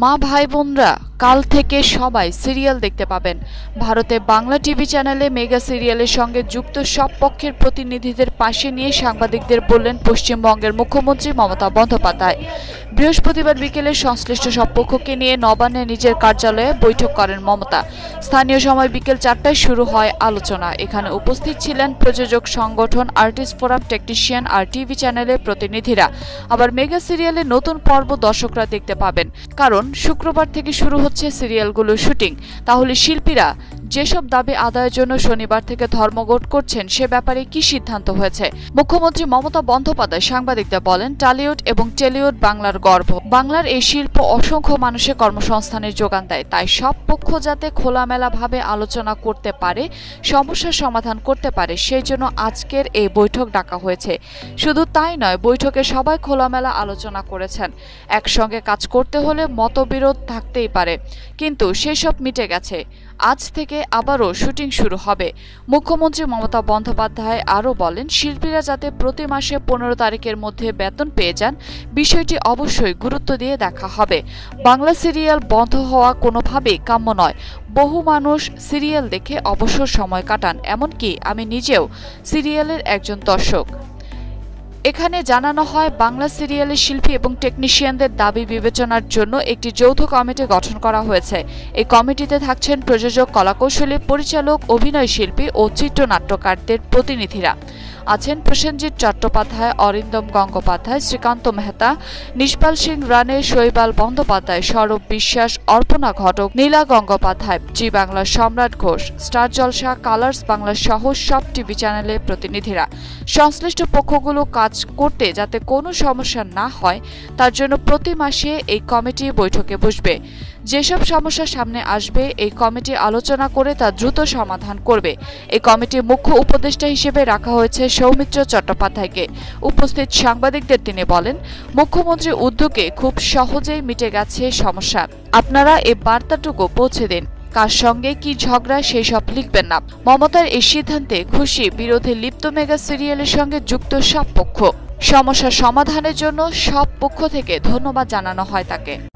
মা ভাই বোনরা কাল থেকে সবাই সিরিয়াল দেখতে পাবেন। ভারতে বাংলা টিভি চ্যানেলে মেগা সিরিয়ালের সঙ্গে যুক্ত সব পক্ষের প্রতিনিধিদের পাশে নিয়ে সাংবাদিকদের বললেন পশ্চিমবঙ্গের মুখ্যমন্ত্রী মমতা বন্দ্যোপাধ্যায়। বৃহস্পতিবার বিকেলে সংশ্লিষ্ট সব পক্ষকে নিয়ে নবান্নে নিজের কার্যালয়ে বৈঠক করেন মমতা। স্থানীয় সময় বিকেল চারটায় শুরু হয় আলোচনা। এখানে উপস্থিত ছিলেন প্রযোজক সংগঠন, আর্টিস্ট ফোরাম টেকনিশিয়ান আর টিভি চ্যানেলের প্রতিনিধিরা। আবার মেগা সিরিয়ালে নতুন পর্ব দর্শকরা দেখতে পাবেন। কারণ শুক্রবার থেকে শুরু হচ্ছে সিরিয়ালগুলোর শুটিং। তাহলে শিল্পীরা যেসব দাবি আদায়ের জন্য শনিবার থেকে ধর্মঘট করছেন, সে ব্যাপারে কি সিদ্ধান্ত হয়েছে? মুখ্যমন্ত্রী মমতা বন্দ্যোপাধ্যায় সাংবাদিকদের বলেন, টালিউড এবং টেলিউড বাংলার গর্ব। বাংলার এই শিল্প অসংখ্য মানুষের কর্মসংস্থানের যোগান দেয়, তাই সব পক্ষ যাতে খোলামেলাভাবে আলোচনা করতে পারে, সমস্যার সমাধান করতে পারে, সেই জন্য আজকের এই বৈঠক ডাকা হয়েছে। শুধু তাই নয়, বৈঠকে সবাই খোলামেলা আলোচনা করেছেন। একসঙ্গে কাজ করতে হলে মতবিরোধ থাকতেই পারে, কিন্তু সেসব মিটে গেছে। আজ থেকে আবারও শুটিং শুরু হবে। মুখ্যমন্ত্রী মমতা বন্দ্যোপাধ্যায় আরও বলেন, শিল্পীরা যাতে প্রতি মাসে পনেরো তারিখের মধ্যে বেতন পেয়ে যান, বিষয়টি অবশ্যই গুরুত্ব দিয়ে দেখা হবে। বাংলা সিরিয়াল বন্ধ হওয়া কোনোভাবেই কাম্য নয়। বহু মানুষ সিরিয়াল দেখে অবসর সময় কাটান, এমনকি আমি নিজেও সিরিয়ালের একজন দর্শক। এখানে জানানো হয়, বাংলা সিরিয়ালের শিল্পী এবং টেকনিশিয়ানদের দাবি বিবেচনার জন্য একটি যৌথ কমিটি গঠন করা হয়েছে। এই কমিটিতে থাকছেন প্রযোজক কলাকৌশলী, পরিচালক, অভিনয় শিল্পী ও চিত্রনাট্যকারদের প্রতিনিধিরা। আছেন প্রসেনজিৎ চট্টোপাধ্যায়, অরিন্দম গঙ্গোপাধ্যায়, শ্রীকান্ত মেহতা, নিষ্পাল সিং রানে শৈবাল বন্দ্যোপাধ্যায়, সৌরভ বিশ্বাস, অর্পণা ঘটক, নীলা গঙ্গোপাধ্যায়, জি বাংলার সম্রাট ঘোষ, স্টার জলসা, কালার্স বাংলা সহ সব টিভি চ্যানেলের প্রতিনিধিরা। সংশ্লিষ্ট পক্ষগুলো কাজ করতে যাতে কোনো সমস্যা না হয়, তার জন্য প্রতি মাসে এই কমিটি বৈঠকে বসবে। যেসব সমস্যা সামনে আসবে, এই কমিটি আলোচনা করে তা দ্রুত সমাধান করবে। এই কমিটির মুখ্য উপদেষ্টা হিসেবে রাখা হয়েছে সৌমিত্র চট্টোপাধ্যায়কে। উপস্থিত সাংবাদিকদের তিনি বলেন মুখ্যমন্ত্রী উদ্যোগে খুব সহজেই মিটে গেছে সমস্যা। আপনারা এই বার্তাটুকু পৌঁছে দিন। কার সঙ্গে কি ঝগড়া, সেই সব লিখবেন না। মমতার এই সিদ্ধান্তে খুশি বিরোধী লিপ্ত মেগা সিরিয়ালের সঙ্গে যুক্ত সব পক্ষ। সমস্যা সমাধানের জন্য সব পক্ষ থেকে ধন্যবাদ জানানো হয় তাকে।